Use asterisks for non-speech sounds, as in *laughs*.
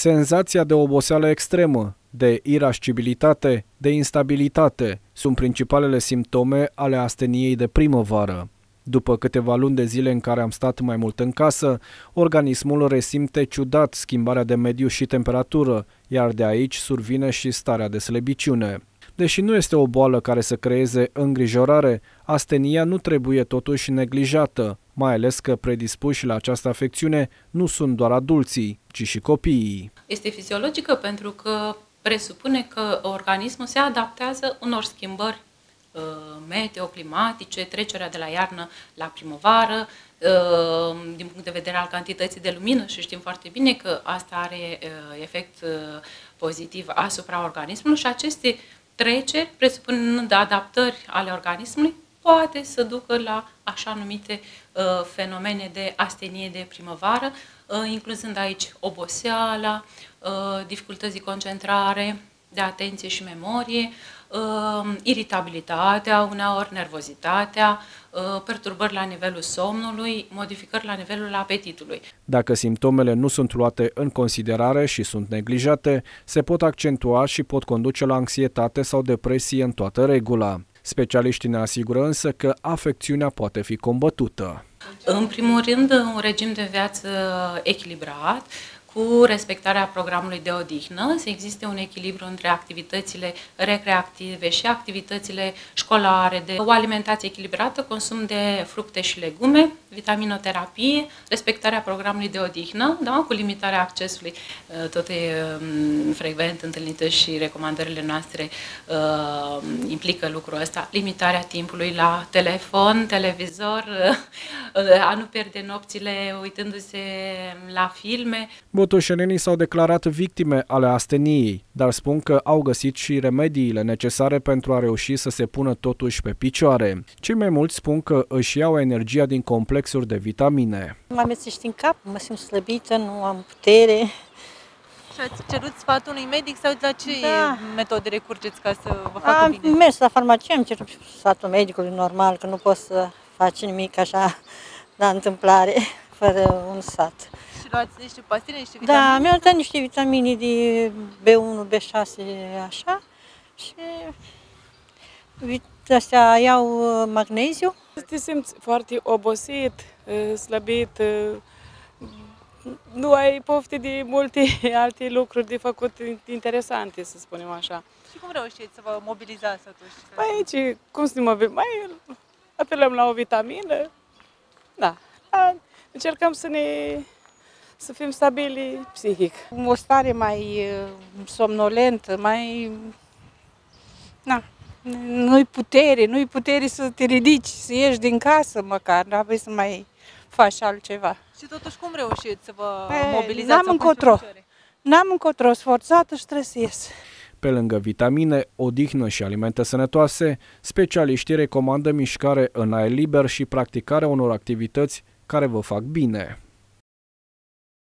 Senzația de oboseală extremă, de irascibilitate, de instabilitate sunt principalele simptome ale asteniei de primăvară. După câteva luni de zile în care am stat mai mult în casă, organismul resimte ciudat schimbarea de mediu și temperatură, iar de aici survine și starea de slăbiciune. Deși nu este o boală care să creeze îngrijorare, astenia nu trebuie totuși neglijată, mai ales că predispuși la această afecțiune nu sunt doar adulții, ci și copiii. Este fiziologică pentru că presupune că organismul se adaptează unor schimbări uh, meteoclimatice, trecerea de la iarnă la primăvară, uh, din punct de vedere al cantității de lumină și știm foarte bine că asta are uh, efect pozitiv asupra organismului și aceste treceri, presupunând adaptări ale organismului, poate să ducă la așa numite uh, fenomene de astenie de primăvară, uh, incluzând aici oboseala, uh, dificultăți de concentrare, de atenție și memorie, uh, iritabilitatea, uneori nervozitatea, uh, perturbări la nivelul somnului, modificări la nivelul apetitului. Dacă simptomele nu sunt luate în considerare și sunt neglijate, se pot accentua și pot conduce la anxietate sau depresie în toată regula. Specialiștii ne asigură însă că afecțiunea poate fi combătută. În primul rând, un regim de viață echilibrat, cu respectarea programului de odihnă, să existe un echilibru între activitățile recreative și activitățile școlare, de o alimentație echilibrată, consum de fructe și legume, vitaminoterapie, respectarea programului de odihnă, da, cu limitarea accesului, uh, tot e um, frecvent întâlnită și recomandările noastre uh, implică lucrul ăsta, limitarea timpului la telefon, televizor, *laughs* uh, a nu pierde nopțile uitându-se la filme. Botoșenenii s-au declarat victime ale asteniei, dar spun că au găsit și remediile necesare pentru a reuși să se pună totuși pe picioare. Cei mai mulți spun că își iau energia din complexuri de vitamine. Mă amețești în cap, mă simt slăbită, nu am putere. Și ați cerut sfatul unui medic sau la ce da. metode recurgeți ca să vă facă am bine? Am mers la farmacie, am cerut sfatul medicului normal, că nu poți să faci nimic așa la întâmplare, fără un sat și luați niște pastile, niște da, vitamine? Da, mi-au dat niște vitamine de B1, B6, așa, și astea iau uh, magneziu. Te simți foarte obosit, uh, slăbit, uh, nu ai pofte de multe *laughs* alte lucruri de făcut interesante, să spunem așa. Și cum reușiți să vă mobilizați atunci? Păi aici, cum să ne mobilizăm? Mai apelăm la o vitamină, da. Încercăm să ne să fim stabili psihic. O stare mai uh, somnolentă, mai... Na, nu-i putere, nu-i putere să te ridici, să ieși din casă măcar, nu aveți să mai faci altceva. Și totuși cum reușiți să vă e, mobilizați? N-am încotro. N-am încotro, sforțată și trebuie să ies. Pe lângă vitamine, odihnă și alimente sănătoase, specialiștii recomandă mișcare în aer liber și practicarea unor activități care vă fac bine.